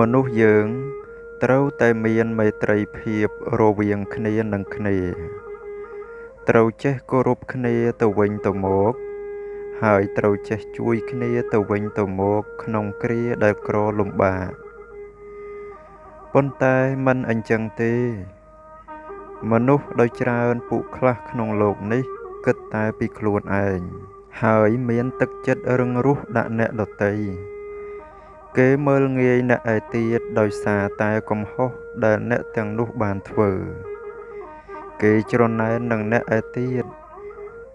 មនុស្សយើងត្រូវតែមានមេត្រីភាពរវាងគ្នានឹងគ្នាត្រូវចេះគោរពគ្នាទៅវិញទៅមកហើយត្រូវចេះជួយគ្នាទៅវិញទៅមកក្នុងគ្រាដែលក្រលំបាកប៉ុន្តែមិនអញ្ចឹងទេ មនុស្សដោយច្រើនពួកខ្លះក្នុងโลกនេះគិតតែពីខ្លួនឯងហើយមានទឹកចិត្តរឹងរូសដាក់អ្នកដទៃ គេមើលងាយអ្នកឯទៀតដោយសារតែកំហុសដែលអ្នកទាំងនោះបានធ្វើ គេច្រណែននឹងអ្នកឯទៀត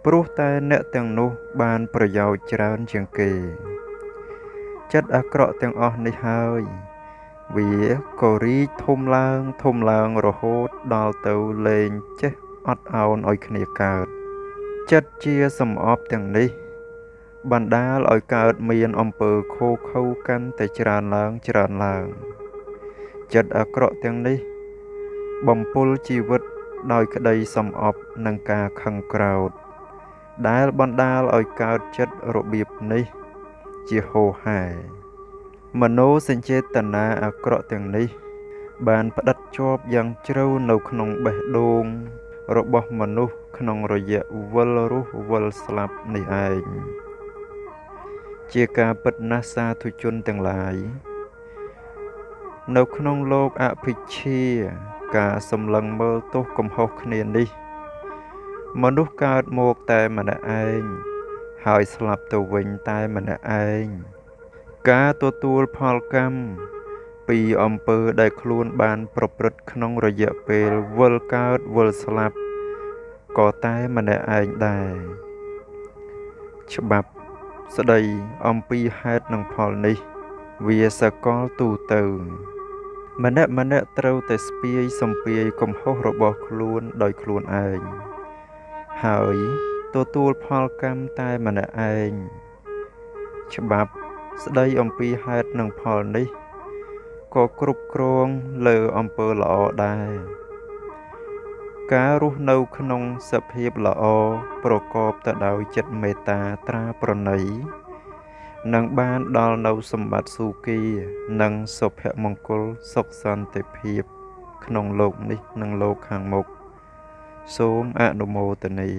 ព្រោះតែអ្នកទាំងនោះបានប្រយោជន៍ច្រើនជាងគេចិត្តអាក្រក់ទាំងអស់នេះហើយ វាក៏រីកធំឡើងធំឡើងរហូតដល់ទៅលែងចេះអត់ឱនឲ្យគ្នាកើតចិត្តជាសំអប់ទាំងនេះ បណ្ដាលឲ្យកើតមានអំពើខូខើកាន់តែច្រើនឡើងច្រើនឡើង ចិត្តអាក្រក់ទាំងនេះ បំពុលជីវិតដោយក្តីសំអប់និងការខឹងក្រោធដែលបណ្ដាលឲ្យកើតចិត្តរបៀបនេះ ជាហោហែមโนសញ្ចេតនាអាក្រក់ទាំងនេះ បានផ្ដិតជាប់យ៉ាងជ្រៅនៅក្នុងបេះដូងរបស់មនុស្សក្នុងរយៈវិលរស់វិលស្លាប់នេះឯង ជាការពិតណាស់សាធុជនទាំងឡាយ នៅក្នុងលោកអភិជាការសម្លឹងមើលទោសកំហុសគ្នានេះ មនុស្សកើតមកតែម្នាក់ឯងហើយស្លាប់ទៅវិញតែម្នាក់ឯងការទទួលផលកម្មពីអំពើដែលខ្លួនបានប្រព្រឹត្តក្នុងរយៈពេលវិលកើតវិលស្លាប់ក៏តែម្នាក់ឯងដែរច្បាប់ ស្ដីអំពីហេតុនិងផលនេះ វាសកលទូទៅម្នាក់ម្នាក់ត្រូវតែស្ពាយសំពាយកំហុសរបស់ខ្លួនដោយខ្លួនឯងហើយទទួលផលកម្មតែម្នាក់ឯងច្បាប់ស្ដីអំពីហេតុនិងផលនេះក៏គ្រប់គ្រងលើអំពើល្អដែរ ការរស់នៅក្នុងសភាពល្អប្រកបទៅដោយចិត្តមេត្តាត្រាប្រណីនឹងបានដល់នៅសម្បត្តិសុគីនិងសុភមង្គលសុខសន្តិភាព ក្នុងលោកនេះនិងលោកខាងមុខសូមអនុមោទនា